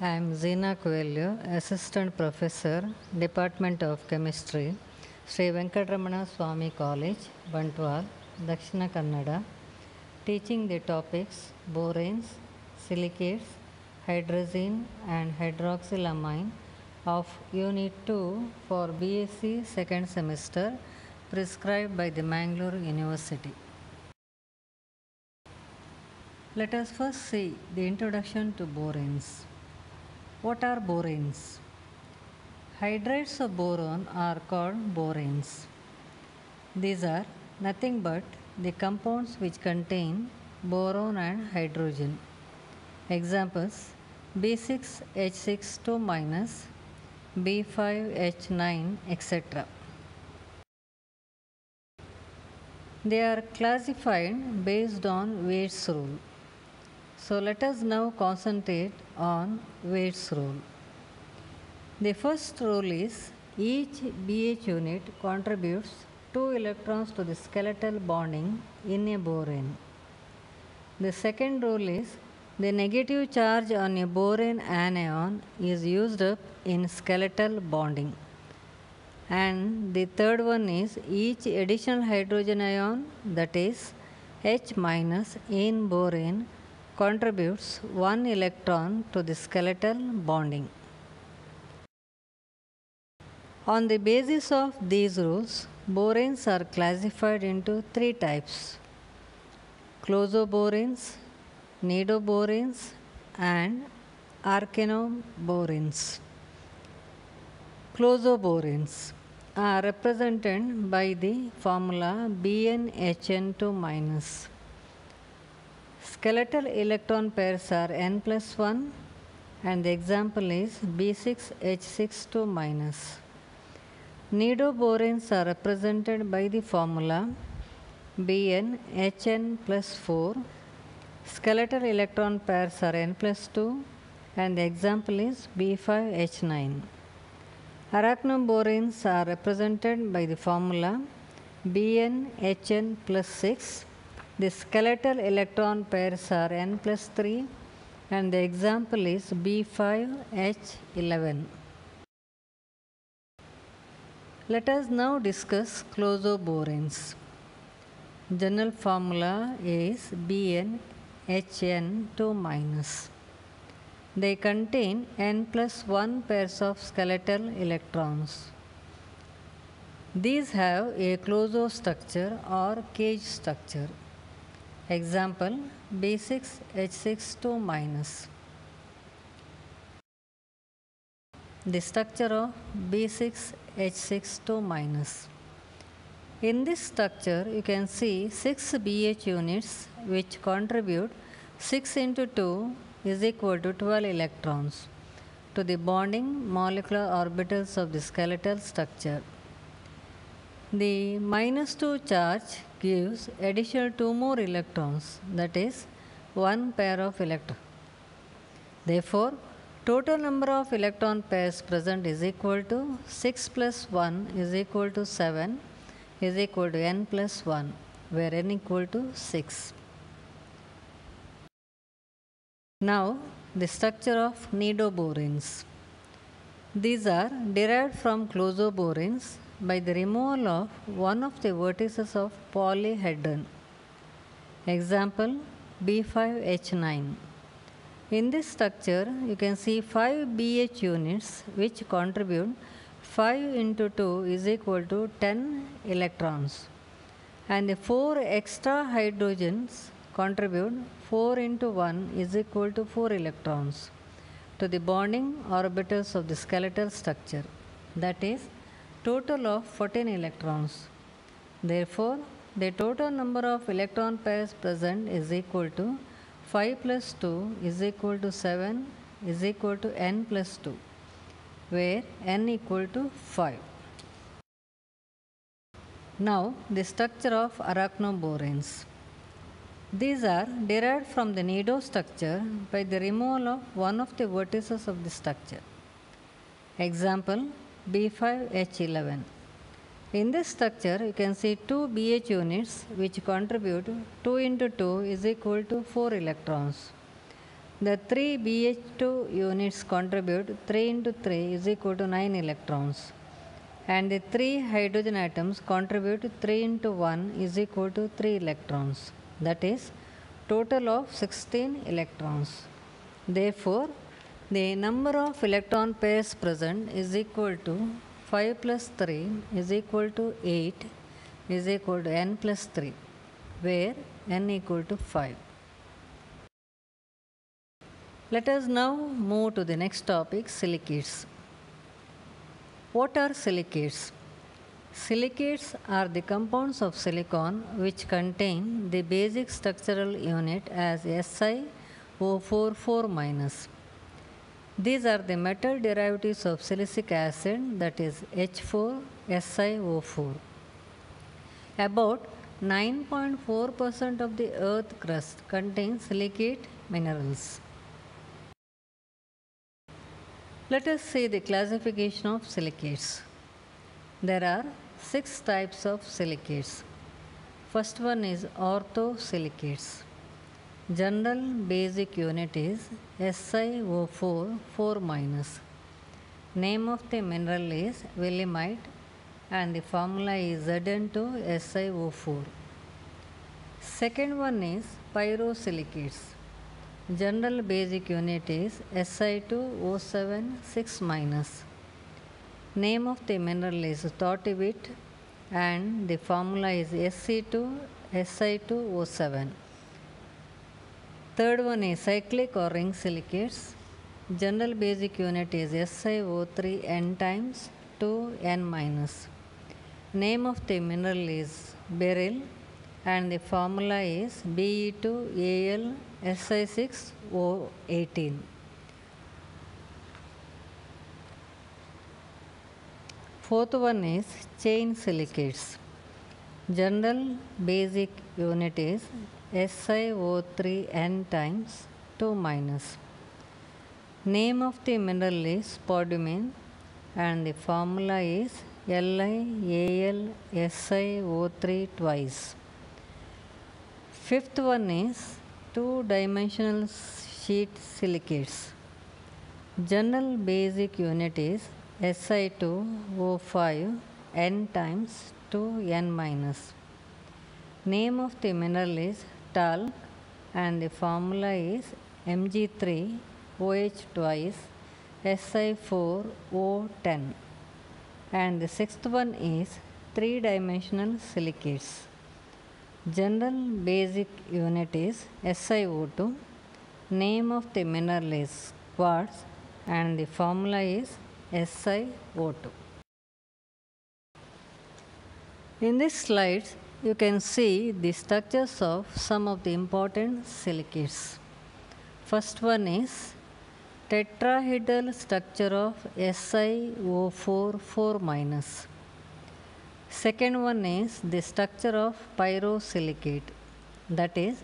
I am Zina Coelho, Assistant Professor, Department of Chemistry, Sri Venkatramana Swami College, Bantwal, Dakshina Kannada, teaching the topics boranes, silicates, hydrazine and hydroxylamine of Unit 2 for BSc second semester prescribed by the Mangalore University. Let us first see the introduction to boranes. What are boranes? Hydrides of boron are called boranes. These are nothing but the compounds which contain boron and hydrogen. Examples B6H62 minus, B5H9, etc. They are classified based on Wade's rule. So let us now concentrate on Wade's rule. The first rule is each BH unit contributes 2 electrons to the skeletal bonding in a borane. The second rule is the negative charge on a borane anion is used up in skeletal bonding. And the third one is each additional hydrogen ion that is H minus in borane contributes 1 electron to the skeletal bonding. On the basis of these rules, boranes are classified into three types closoboranes, nidoboranes, and arachnoboranes. Closoboranes are represented by the formula BnHN2 minus. Skeletal electron pairs are n plus 1 and the example is B6H62 minus. Nidoboranes are represented by the formula Bn Hn plus 4. Skeletal electron pairs are n plus 2 and the example is B5H9. Arachnoboranes are represented by the formula Bn Hn plus 6. The skeletal electron pairs are n plus 3 and the example is B5H11. Let us now discuss closoboranes. General formula is BnHN2 minus. They contain n plus 1 pairs of skeletal electrons. These have a closo structure or cage structure. Example B6H62 minus. The structure of B6H62 minus. In this structure, you can see 6 BH units which contribute 6 into 2 is equal to 12 electrons to the bonding molecular orbitals of the skeletal structure. The minus 2 charge gives additional 2 more electrons that is 1 pair of electrons. Therefore, total number of electron pairs present is equal to 6 plus 1 is equal to 7 is equal to n plus 1 where n equal to 6. Now the structure of nidoboranes. These are derived from closoboranes by the removal of one of the vertices of polyhedron. Example B5H9. In this structure, you can see 5 BH units which contribute 5 into 2 is equal to 10 electrons and the 4 extra hydrogens contribute 4 into 1 is equal to 4 electrons to the bonding orbitals of the skeletal structure that is total of 14 electrons. Therefore, the total number of electron pairs present is equal to 5 plus 2 is equal to 7 is equal to n plus 2 where n equal to 5. Now the structure of arachnoboranes. These are derived from the nido structure by the removal of one of the vertices of the structure. Example B5H11. In this structure, you can see two BH units which contribute 2 into 2 is equal to 4 electrons. The three BH2 units contribute 3 into 3 is equal to 9 electrons and the three hydrogen atoms contribute 3 into 1 is equal to 3 electrons that is total of 16 electrons. Therefore, the number of electron pairs present is equal to 5 plus 3 is equal to 8 is equal to n plus 3 where n equal to 5. Let us now move to the next topic silicates. What are silicates? Silicates are the compounds of silicon which contain the basic structural unit as SiO4 minus. These are the metal derivatives of silicic acid that is H4SiO4. About 9.4% of the earth crust contains silicate minerals. Let us see the classification of silicates. There are six types of silicates. First one is orthosilicates. General basic unit is SiO4 4 minus. Name of the mineral is willemite and the formula is Zn2SiO4. Second one is pyrosilicates. General basic unit is Si2O7 6 minus. Name of the mineral is thortveitite and the formula is Sc2 Si2O7. Third one is cyclic or ring silicates. General basic unit is SiO3 n times 2 n minus. Name of the mineral is beryl and the formula is Be2Al Si6O18. Fourth one is chain silicates. General basic unit is SiO3 n times 2 minus. Name of the mineral is spodumene and the formula is LiAlSiO3 twice. Fifth one is two dimensional sheet silicates. General basic unit is Si2O5 n times 2 n minus. Name of the mineral is and the formula is Mg3OH twice Si4O10 and the sixth one is three dimensional silicates. General basic unit is SiO2. Name of the mineral is quartz and the formula is SiO2. In this slides, you can see the structures of some of the important silicates. First one is tetrahedral structure of SiO4 4 minus. Second one is the structure of pyrosilicate that is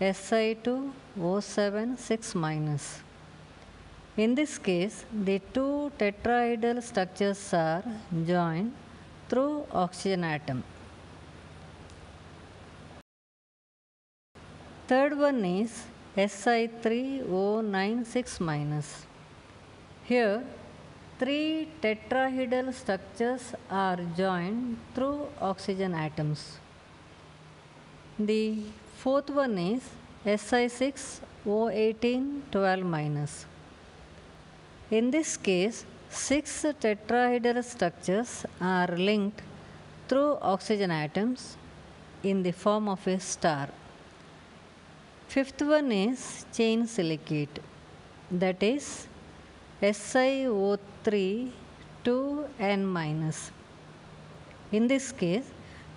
Si2O7 6 minus. In this case, the two tetrahedral structures are joined through oxygen atom. Third one is Si3O9 6 minus. Here, three tetrahedral structures are joined through oxygen atoms. The fourth one is Si6O18 12 minus. In this case, six tetrahedral structures are linked through oxygen atoms in the form of a star. Fifth one is chain silicate that is SiO3 2n minus. In this case,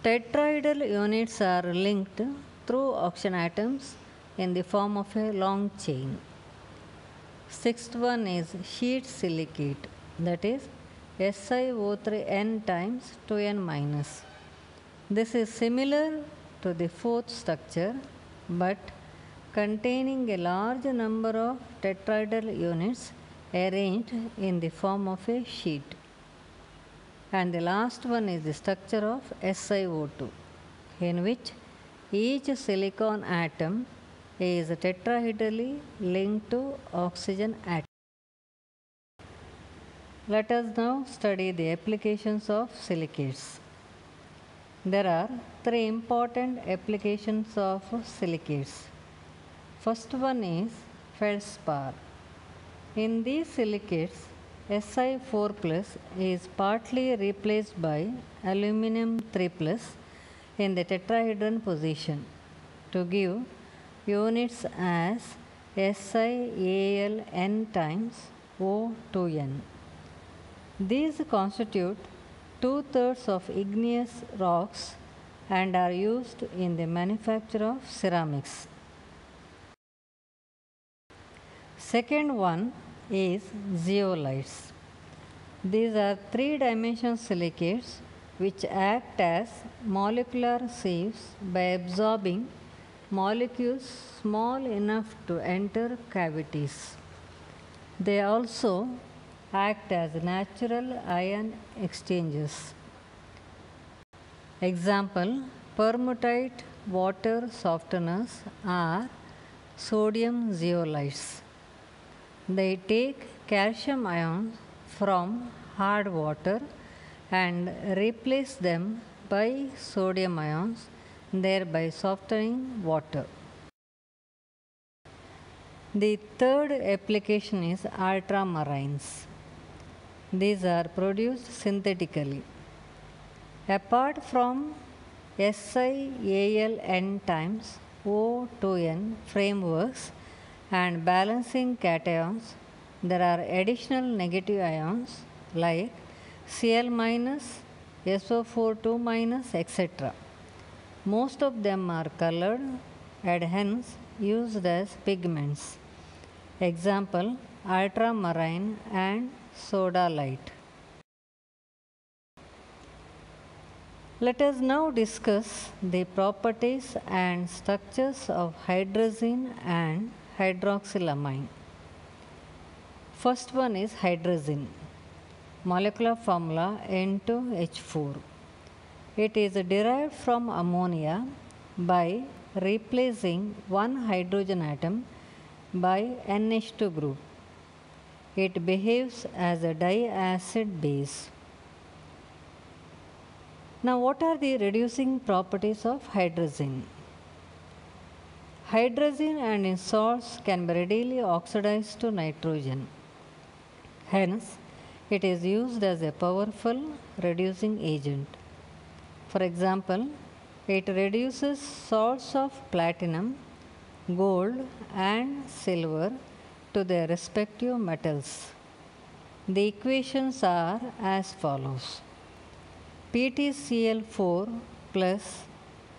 tetrahedral units are linked through oxygen atoms in the form of a long chain. Sixth one is sheet silicate that is SiO3 n times 2n minus. This is similar to the fourth structure but containing a large number of tetrahedral units arranged in the form of a sheet. And the last one is the structure of SiO2 in which each silicon atom is tetrahedrally linked to oxygen atom. Let us now study the applications of silicates. There are three important applications of silicates. First one is feldspar. In these silicates, Si4 plus is partly replaced by aluminum 3 plus in the tetrahedron position to give units as SiAlN times O2n. These constitute two thirds of igneous rocks and are used in the manufacture of ceramics. Second one is zeolites. These are three dimensional silicates which act as molecular sieves by absorbing molecules small enough to enter cavities. They also act as natural ion exchanges. Example permutit water softeners are sodium zeolites. They take calcium ions from hard water and replace them by sodium ions, thereby softening water. The third application is ultramarines. These are produced synthetically. Apart from SiAlN times O2n frameworks and balancing cations, there are additional negative ions like Cl minus, SO42 minus, etc. Most of them are colored and hence used as pigments. Example ultramarine and sodalite. Let us now discuss the properties and structures of hydrazine and hydroxylamine. First one is hydrazine. Molecular formula N2H4. It is derived from ammonia by replacing one hydrogen atom by NH2 group. It behaves as a diacid base. Now, what are the reducing properties of hydrazine? Hydrazine and its salts can be readily oxidized to nitrogen. Hence, it is used as a powerful reducing agent. For example, it reduces salts of platinum, gold, and silver to their respective metals. The equations are as follows PtCl4 plus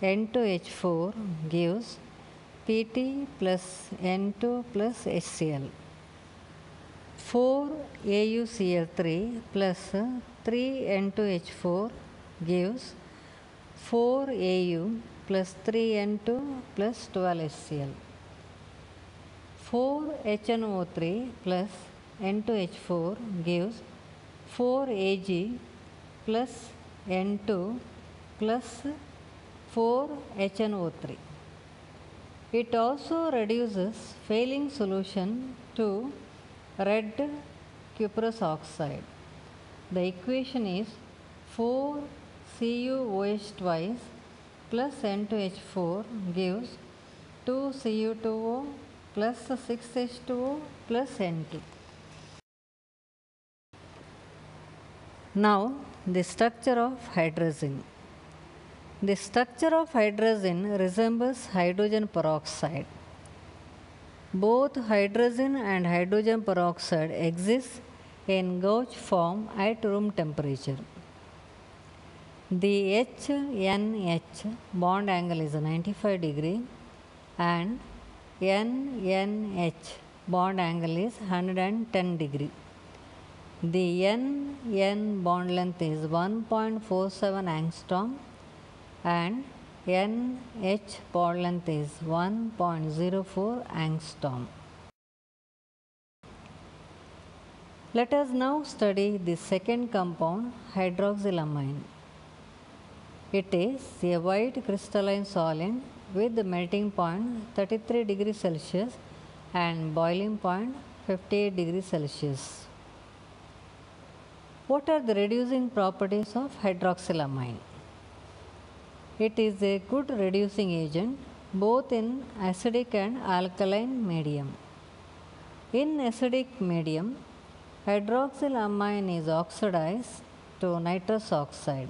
N2H4 gives Pt plus N2 plus HCl. 4 AuCl3 plus 3 N2H4 gives 4 Au plus 3 N2 plus 12 HCl. 4 HNO3 plus N2H4 gives 4 Ag plus N2 plus 4 HNO3. It also reduces Fehling solution to red cuprous oxide. The equation is 4 CuOH twice plus N2H4 gives 2 Cu2O plus 6H2O plus N2. Now, the structure of hydrazine. The structure of hydrazine resembles hydrogen peroxide. Both hydrazine and hydrogen peroxide exist in gauche form at room temperature. The HNH bond angle is 95 degree and NNH bond angle is 110 degree. The N-N bond length is 1.47 angstrom and NH bond length is 1.04 angstrom. Let us now study the second compound hydroxylamine. It is a white crystalline solid with the melting point 33 degrees Celsius and boiling point 58 degrees Celsius. What are the reducing properties of hydroxylamine? It is a good reducing agent both in acidic and alkaline medium. In acidic medium, hydroxylamine is oxidized to nitrous oxide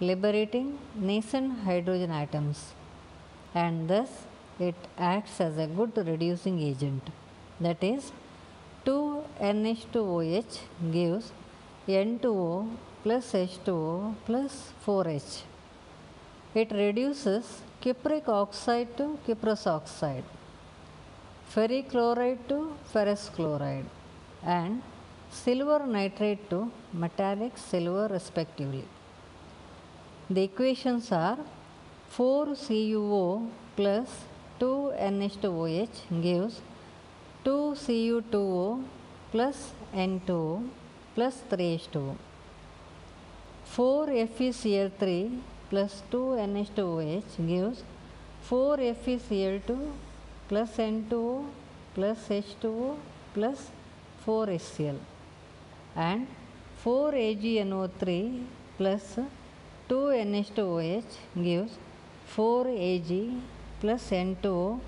liberating nascent hydrogen atoms and thus it acts as a good reducing agent. That is 2NH2OH gives N2O plus H2O plus 4H. It reduces cupric oxide to cuprous oxide, ferric chloride to ferrous chloride and silver nitrate to metallic silver respectively. The equations are 4CuO plus 2NH2OH gives 2Cu2O plus N2O plus 3H2O. 4FeCl3 plus 2NH2OH gives 4FeCl2 plus N2O plus H2O plus 4HCl and 4AgNO3 plus 2 NH2OH gives 4 Ag plus N2O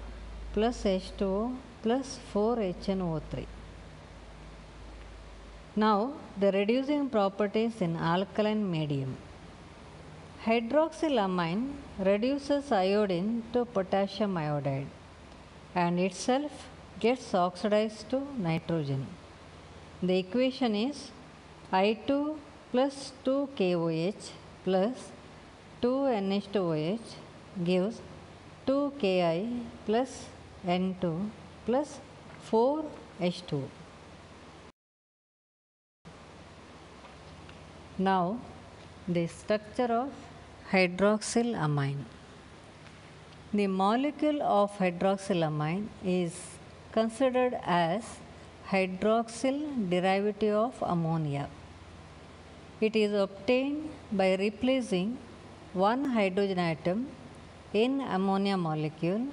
plus H2O plus 4 HNO3. Now the reducing properties in alkaline medium. Hydroxylamine reduces iodine to potassium iodide and itself gets oxidized to nitrogen. The equation is I2 plus 2 KOH plus 2 NH2OH gives 2 Ki plus N2 plus 4 H2. Now the structure of hydroxylamine. The molecule of hydroxylamine is considered as hydroxyl derivative of ammonia. It is obtained by replacing one hydrogen atom in ammonia molecule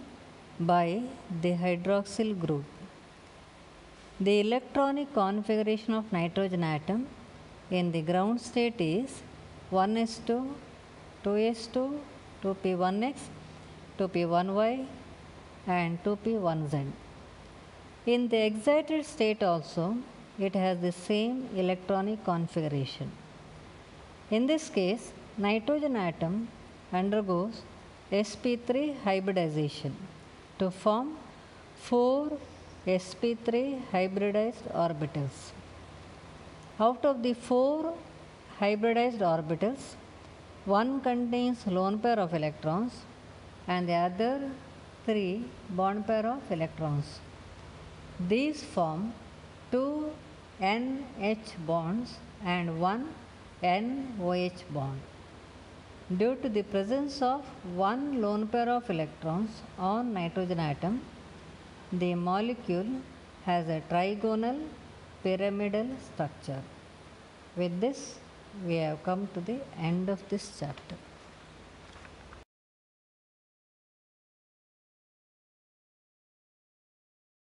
by the hydroxyl group. The electronic configuration of nitrogen atom in the ground state is 1s2, 2s2, 2p1x, 2p1y and 2p1z. In the excited state also, it has the same electronic configuration. In this case, nitrogen atom undergoes sp3 hybridization to form 4 sp3 hybridized orbitals. Out of the 4 hybridized orbitals, one contains lone pair of electrons and the other 3 bond pair of electrons. These form 2 NH bonds and 1 NOH bond. Due to the presence of one lone pair of electrons on nitrogen atom, the molecule has a trigonal pyramidal structure. With this, we have come to the end of this chapter.